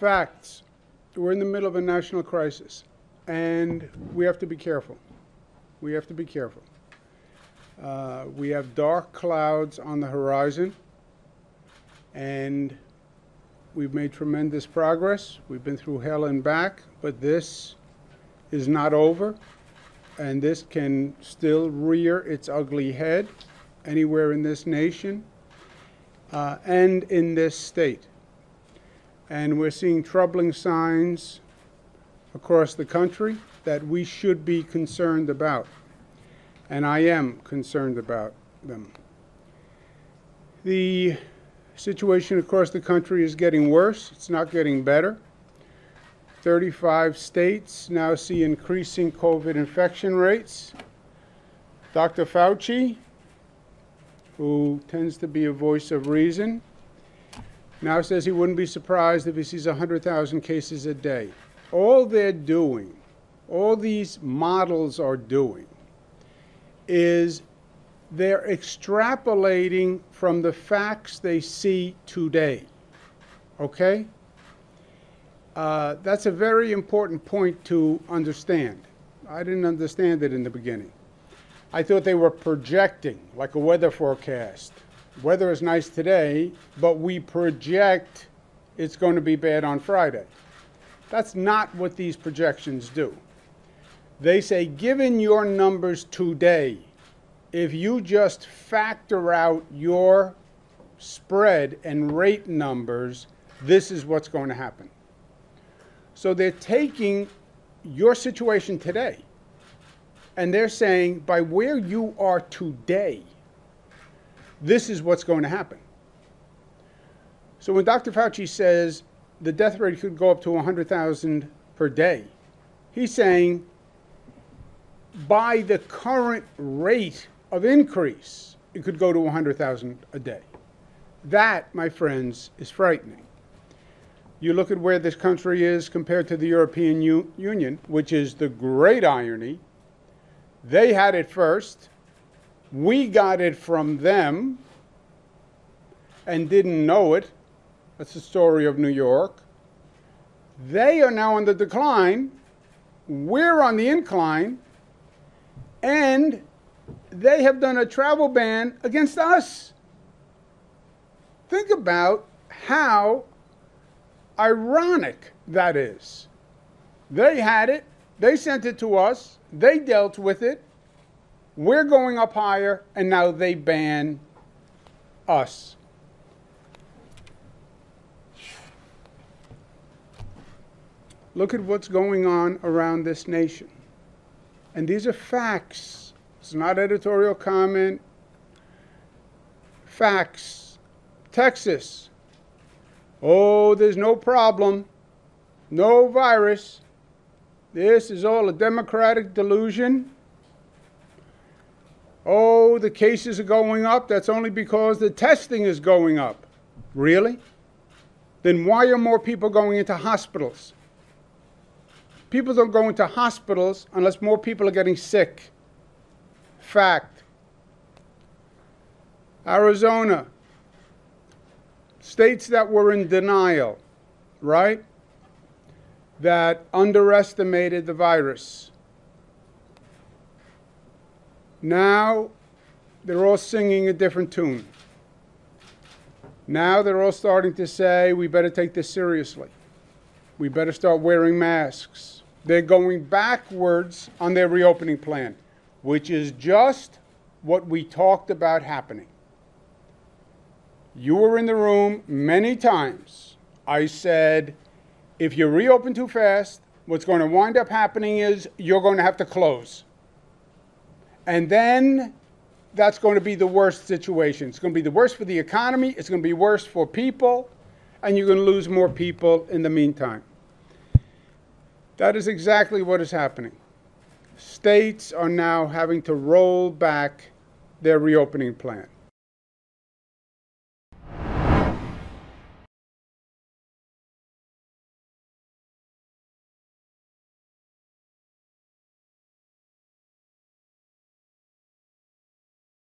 Facts. We're in the middle of a national crisis, and we have to be careful. We have to be careful. Uh, we have dark clouds on the horizon, and we've made tremendous progress. We've been through hell and back, but this is not over, and this can still rear its ugly head anywhere in this nation uh, and in this state. And we're seeing troubling signs across the country that we should be concerned about. And I am concerned about them. The situation across the country is getting worse, it's not getting better. 35 states now see increasing COVID infection rates. Dr. Fauci, who tends to be a voice of reason, now says he wouldn't be surprised if he sees 100,000 cases a day. All they're doing, all these models are doing, is they're extrapolating from the facts they see today. Okay? Uh, that's a very important point to understand. I didn't understand it in the beginning. I thought they were projecting, like a weather forecast. Weather is nice today, but we project it's going to be bad on Friday. That's not what these projections do. They say, given your numbers today, if you just factor out your spread and rate numbers, this is what's going to happen. So they're taking your situation today and they're saying by where you are today, this is what's going to happen. So when Dr. Fauci says the death rate could go up to 100,000 per day, he's saying by the current rate of increase, it could go to 100,000 a day. That, my friends, is frightening. You look at where this country is compared to the European U- Union, which is the great irony. They had it first. We got it from them and didn't know it. That's the story of New York. They are now on the decline. We're on the incline. And they have done a travel ban against us. Think about how ironic that is. They had it, they sent it to us, they dealt with it, we're going up higher, and now they ban us. Look at what's going on around this nation. And these are facts. It's not editorial comment. Facts. Texas. Oh, there's no problem. No virus. This is all a democratic delusion. Oh, the cases are going up. That's only because the testing is going up. Really? Then why are more people going into hospitals? People don't go into hospitals unless more people are getting sick. Fact. Arizona, states that were in denial, right? That underestimated the virus. Now they're all singing a different tune. Now they're all starting to say, we better take this seriously. We better start wearing masks. They're going backwards on their reopening plan, which is just what we talked about happening. You were in the room many times. I said, if you reopen too fast, what's going to wind up happening is you're going to have to close. And then that's going to be the worst situation. It's going to be the worst for the economy, it's going to be worse for people, and you're going to lose more people in the meantime. That is exactly what is happening. States are now having to roll back their reopening plan.